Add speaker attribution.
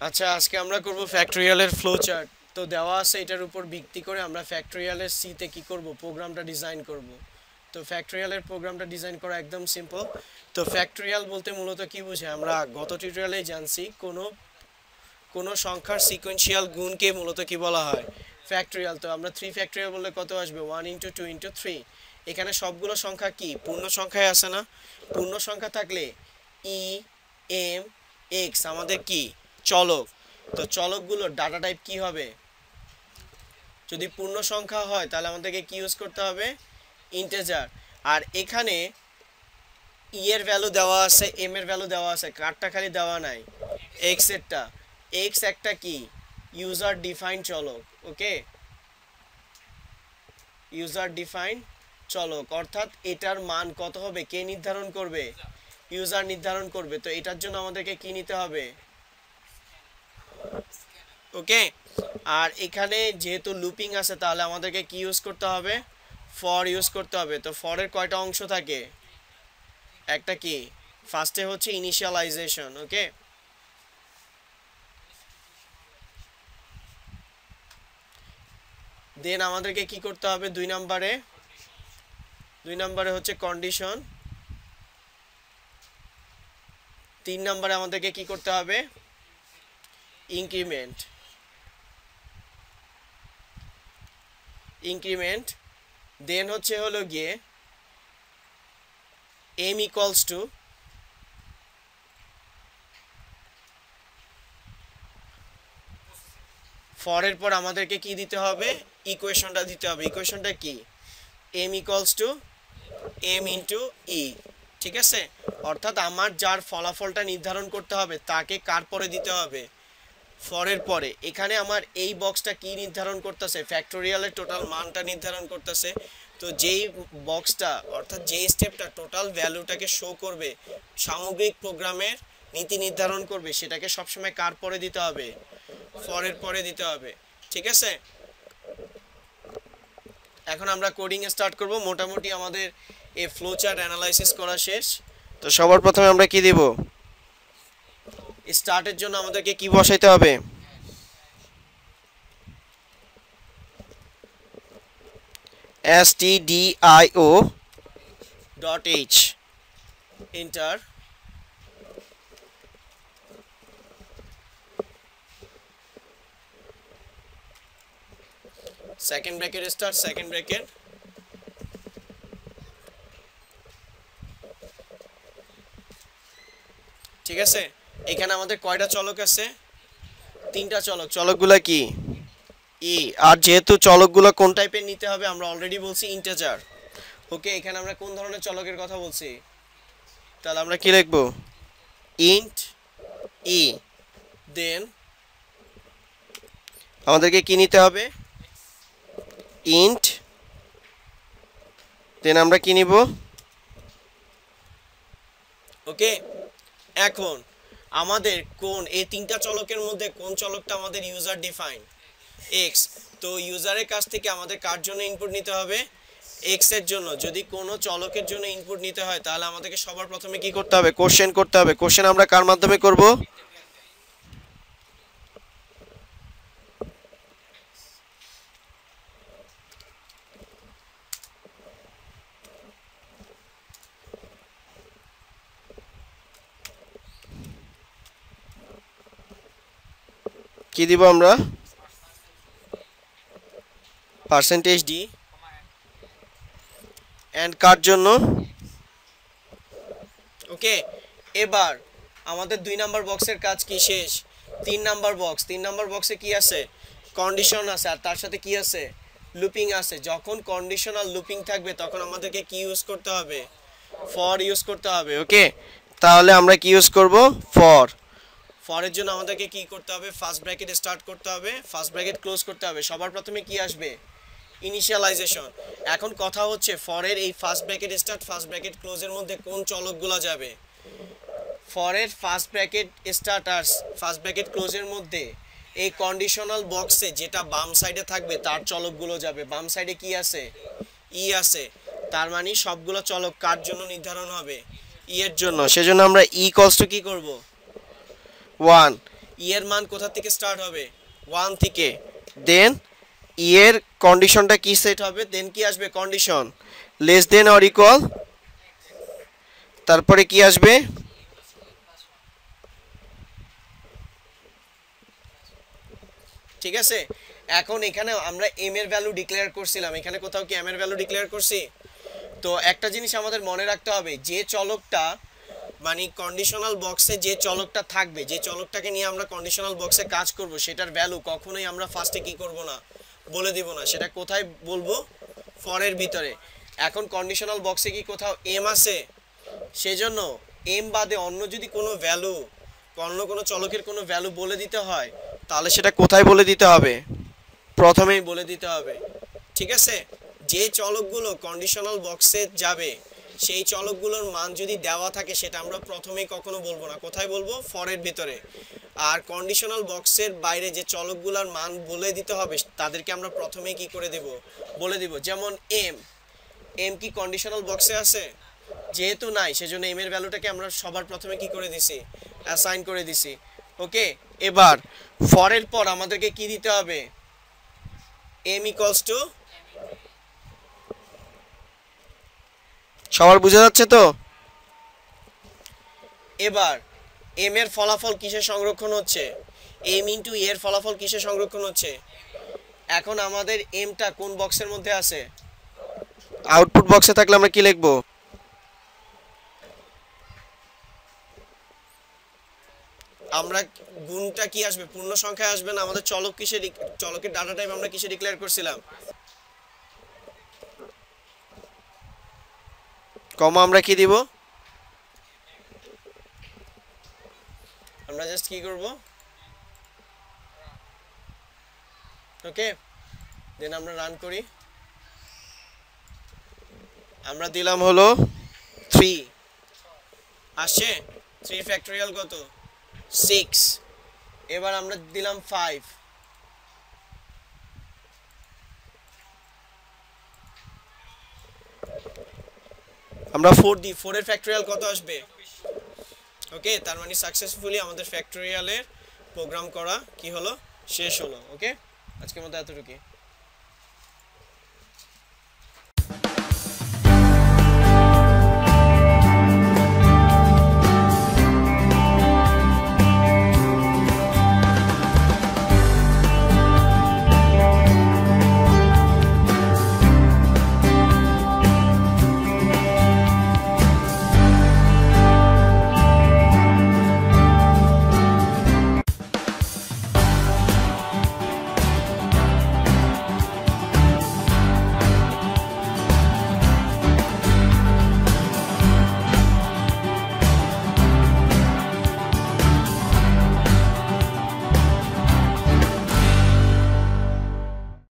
Speaker 1: আচ্ছা আজকে আমরা করব ফ্যাক্টরিয়ালের ফ্লো চার্ট তো দেওয়া আছে এটার উপর ভিত্তি করে আমরা ফ্যাক্টরিয়ালের সিতে কি করব? প্রোগ্রামটা ডিজাইন করব। তো ফ্যাক্টরিয়ালের প্রোগ্রামটা ডিজাইন করা একদম সিম্পল তো ফ্যাক্টরিয়াল বলতে মূলত কি বুঝে আমরা গত টিউটোরিয়ালে জানছি কোনো কোনো সংখ্যার সিকোয়েন্সিয়াল গুণকে মূলত কি বলা হয়? ফ্যাক্টরিয়াল তো আমরা থ্রি ফ্যাক্টরিয়াল বললে কত আসবে? One into two into three এখানে সবগুলো সংখ্যা কি? পূর্ণ সংখ্যায় আছে না। পূর্ণ সংখ্যা থাকলে ই এম এক্স আমাদের কি? চলক। তো চলকগুলোর ডাটা টাইপ কি হবে? যদি পূর্ণ সংখ্যা হয়, তাহলে আমাদেরকে কি ইউজ করতে হবে? ইন্টেজার আর এখানে ই এর ভ্যালু দেওয়া আছে এম এর ভ্যালু দেওয়া আছে কারটা খালি দেওয়া নাই। এক্স এরটা। এক্স একটা কি? ইউজার ডিফাইন চলক ওকে ইউজার ডিফাইন চলক। অর্থাৎ এটার মান কত হবে? কে নির্ধারণ করবে? ইউজার নির্ধারণ করবে। তো এটার জন্য আমাদেরকে কি নিতে হবে? ওকে আর এখানে যেহেতু লুপিং আছে, তাহলে আমাদেরকে কি ইউজ করতে হবে? ফর ইউজ করতে হবে। তো ফরের কয়টা অংশ থাকে? একটা কি? ফার্স্টে হচ্ছে ইনিশিয়ালাইজেশন ওকে দেন আমাদেরকে কি করতে হবে? দুই নম্বরে দুই নম্বরে হচ্ছে কন্ডিশন তিন নম্বরে আমাদেরকে কি করতে হবে? ইনক্রিমেন্ট ইনক্রিমেন্ট দেন হচ্ছে হলো গিয়ে এম ইকুয়ালস টু ফরের পর আমাদেরকে কি দিতে হবে? ইকুয়েশনটা দিতে হবে। ইকুয়েশনটা কি? M equals to M into E ঠিক আছে? অর্থাৎ আমার যার ফলাফলটা নির্ধারণ করতে হবে, তাকে কার পরে দিতে হবে? ফরের পরে। এখানে আমার এই বক্সটা কি নির্ধারণ করতেছে? ফ্যাক্টোরিয়ালের টোটাল মানটা নির্ধারণ করতেছে। তো যেই বক্সটা অর্থাৎ যেই স্টেপটা টোটাল ভ্যালুটাকে শো করবে, সামগ্রিক প্রোগ্রামের নীতি নির্ধারণ করবে, সেটাকে সবসময় কার পরে দিতে হবে? ফরের পরে দিতে হবে। ঠিক আছে? এখন আমরা কোডিং স্টার্ট করব। মোটামুটি আমাদের এই ফ্লো চার্ট অ্যানালাইসিস করা শেষ। তো সবার প্রথমে আমরা কি দিব? স্টার্টের জন্য আমাদেরকে কি বসাইতে হবে? S T D I O dot H enter second bracket start second bracket ঠিক আছে? এখানে আমাদের কয়টা চলক আছে? তিনটা চলক। চলকগুলা কি? ই, আর যেহেতু চলকগুলো কোন টাইপের নিতে হবে, আমরা অলরেডি বলছি ইন্টেজার ওকে এখানে আমরা কোন ধরনের চলকের কথা বলছি? তাহলে আমরা কি লিখব? ইন্ট ই দেন আমাদেরকে কি নিতে হবে? ইন্ট দেন আমরা কি নিব? ওকে এখন আমাদের কোন, এই তিনটা চলকের মধ্যে কোন চলকটা আমাদের ইউজার ডিফাইন এক্স তো ইউজারের কাছ থেকে আমাদের কার জন্য ইনপুট নিতে হবে? এক্সের জন্য, যদি কোনো চলকের জন্য ইনপুট নিতে হয়, তাহলে আমাদেরকে সবার প্রথমে কি করতে হবে? কোশ্চেন করতে হবে। কোশ্চেন আমরা কার মাধ্যমে করব? কি দিব আমরা? পার্সেন্টেজ ডি অ্যান্ড কার জন্য? ওকে এবার আমাদের দুই নাম্বার বক্সের কাজ কি শেষ? তিন নাম্বার বক্স। তিন নাম্বার বক্সে কি আছে? কন্ডিশন আছে। আর তার সাথে কি আছে? লুপিং আছে। যখন কন্ডিশন আর লুপিং থাকবে, তখন আমাদেরকে কি ইউজ করতে হবে? ফর ইউজ করতে হবে। ওকে তাহলে আমরা কি ইউজ করব? ফর ফরের জন্য আমাদেরকে কি করতে হবে? ফার্স্ট ব্র্যাকেট স্টার্ট করতে হবে। ফার্স্ট ব্র্যাকেট ক্লোজ করতে হবে। সবার প্রথমে কি আসবে? ইনিশিয়ালাইজেশন এখন কথা হচ্ছে ফরের এই first bracket start first bracket ক্লোজের মধ্যে কোন চলকগুলো যাবে? ফরের ফার্স্ট ব্র্যাকেট স্টার্ট আর ফার্স্ট ব্র্যাকেট ক্লোজের মধ্যে এই কন্ডিশনাল বক্সে যেটা বাম সাইডে থাকবে, তার চলকগুলো যাবে। বাম সাইডে কি আছে? ই আছে। তার মানে সবগুলো চলক কার জন্য নির্ধারণ হবে? ই এর জন্য। সেজন্য আমরা ই কস্ট কি করব? ওয়ান ইয়ের মান কোথা থেকে স্টার্ট হবে? ওয়ান থেকে। দেন ইয়ের কন্ডিশনটা কি সেট হবে? দেন কি আসবে condition less than or equal তারপরে কি আসবে? ঠিক আছে? এখন এখানে আমরা এম এর ভ্যালু ডিক্লেয়ার করছিলাম। এখানে কোথাও কি এম এর ভ্যালু ডিক্লেয়ার করছি? তো একটা জিনিস আমাদের মনে রাখতে হবে যে চলকটা মানে কন্ডিশনাল বক্সে যে চলকটা থাকবে, যে চলকটাকে নিয়ে আমরা কন্ডিশনাল বক্সে কাজ করব, সেটার ভ্যালু কখনোই আমরা ফার্স্টে কি করব না, বলে দিব না। সেটা কোথায় বলব? ফরের ভিতরে। এখন কন্ডিশনাল বক্সে কি কোথাও এম আছে? সেজন্য এম বাদে অন্য যদি কোনো ভ্যালু অন্য কোনো চলকের কোনো ভ্যালু বলে দিতে হয়, তাহলে সেটা কোথায় বলে দিতে হবে? প্রথমেই বলে দিতে হবে। ঠিক আছে? যে চলকগুলো কন্ডিশনাল বক্সে যাবে সেই চলকগুলোর মান যদি দেওয়া থাকে, সেটা আমরা প্রথমেই কখনো বলব না। কোথায় বলব? ফরের ভিতরে। আর কন্ডিশনাল বক্সের বাইরে যে চলকগুলোর মান বলে দিতে হবে, তাদেরকে আমরা প্রথমেই কি করে দেব? বলে দিব। যেমন এম এম কি কন্ডিশনাল বক্সে আছে? যেহেতু নাই, সেজন্য এম এর ভ্যালুটাকে আমরা সবার প্রথমে কি করে দিছি? অ্যাসাইন করে দিছি। ওকে? এবার, ফরের পর আমাদেরকে কি দিতে হবে? এম ইকলস টু সবার বোঝা যাচ্ছে তো? এবার এম এর ফলাফল কিসে সংরক্ষণ হচ্ছে? এম ইন্টু এর ফলাফল কিসে সংরক্ষণ হচ্ছে? এখন আমাদের এমটা কোন বক্সের মধ্যে আছে? আউটপুট বক্সে থাকলে আমরা কি লিখব? আমরা গুণটা কি আসবে? পূর্ণ সংখ্যায় আসবে না? আমাদের চলক কিসে চলকের ডাটা টাইপ আমরা কিসে ডিক্লেয়ার করছিলাম? কমা আমরা কি দিব? আমরা জাস্ট কি করব? ওকে দেন আমরা রান করি। আমরা দিলাম হলো থ্রি আসছে? থ্রি ফ্যাক্টরিয়াল কত? সিক্স এবার আমরা দিলাম ফাইভ আমরা ফোর দিই ফোরের ফ্যাক্টোরিয়াল কত আসবে? ওকে তার মানে সাকসেসফুলি আমাদের ফ্যাক্টোরিয়ালের প্রোগ্রাম করা কি হলো? শেষ হলো ওকে আজকের মতো এতটুকুই।